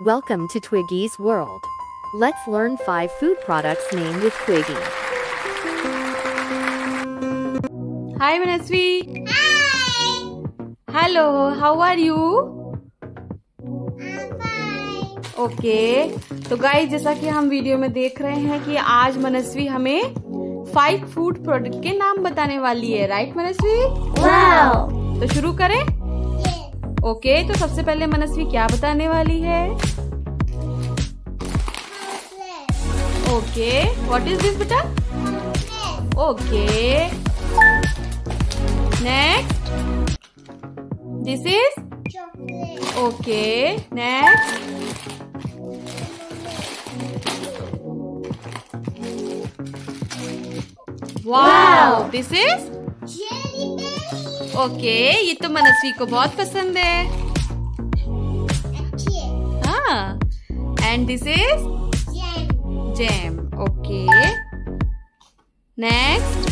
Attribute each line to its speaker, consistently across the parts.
Speaker 1: Welcome to Twiggy's world. Let's learn 5 food products named with Twiggy.
Speaker 2: Hi Manasvi.
Speaker 3: Hi.
Speaker 2: Hello, how are you?
Speaker 3: I'm fine.
Speaker 2: Okay तो guys जैसा कि हम video में देख रहे हैं कि आज मनस्वी हमें फाइव फ़ूड प्रोडक्ट के नाम बताने वाली है राइट मनस्वी
Speaker 3: Wow.
Speaker 2: तो शुरू करें
Speaker 3: Yes.
Speaker 2: ओके तो सबसे पहले मनस्वी क्या बताने वाली है ओके व्हाट इज़ दिस बेटा? Okay next this is okay next wow this is okay ये तो मनस्वी को बहुत पसंद है। हाँ and this is
Speaker 3: jam.
Speaker 2: Okay. Next.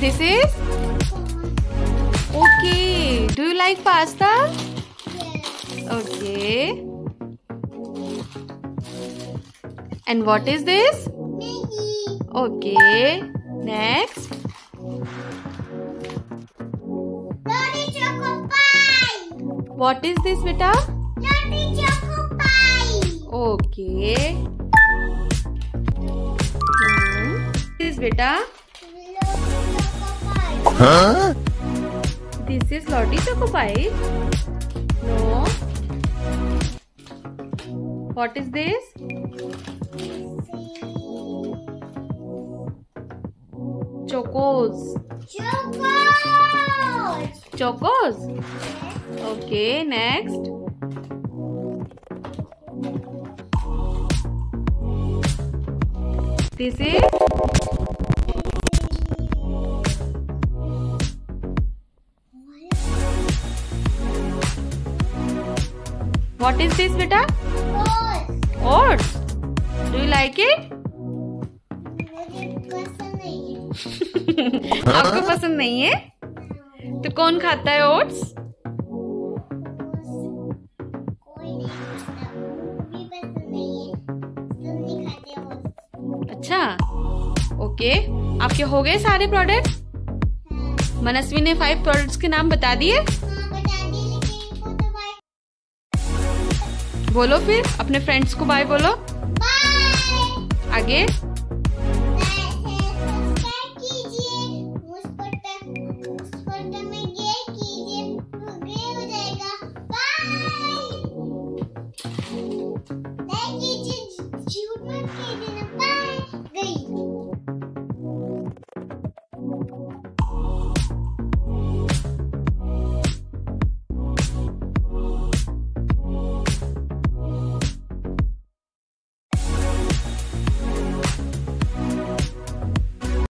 Speaker 2: This is? Okay. Do you like pasta?
Speaker 3: Yes.
Speaker 2: Okay. And what is this?
Speaker 3: Maggie. Okay. Next.
Speaker 2: What is this, Vita?
Speaker 3: Lottie Okay. This beta.
Speaker 2: Huh? This is Lottie chocolate. No. What is this? Chocos.
Speaker 3: Chocos.
Speaker 2: Chocos. Okay, next. This बेटा
Speaker 3: Rose.
Speaker 2: Oats do you like it
Speaker 3: मुझे पसंद नहीं है.
Speaker 2: आपको पसंद नहीं है तो कौन खाता है ओट्स अच्छा। ओके आपके हो गए सारे प्रोडक्ट मनस्वी ने फाइव प्रोडक्ट्स के नाम बता दिए? बोलो फिर, अपने फ्रेंड्स को बाय बोलो।
Speaker 3: बाय
Speaker 2: आगे। झूठ मत कीजिए